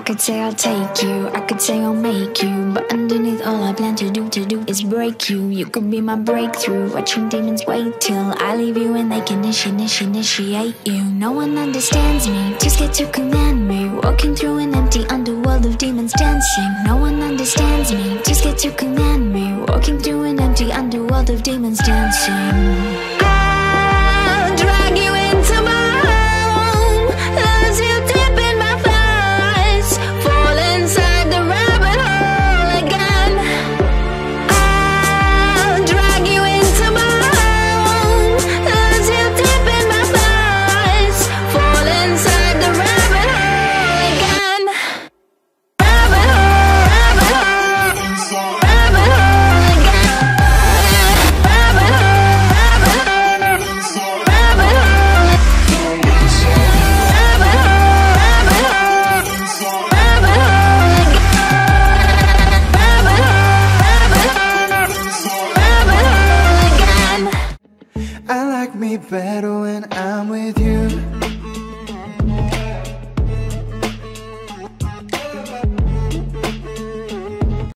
could say I'll take you, I could say I'll make you But underneath all I plan to do, to do is break you. You could be my breakthrough, watching demons wait till I leave you and they can initiate, initiate you. No one understands me, too scared to command me. Walking through an empty underworld of demons dancing. No one understands me, too scared to command me. Walking through an empty underworld of demons dancing like me better when I'm with you.